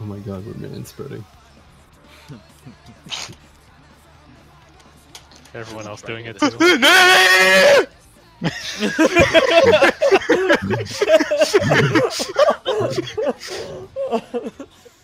Oh my god, we're man spreading. Everyone else doing it too.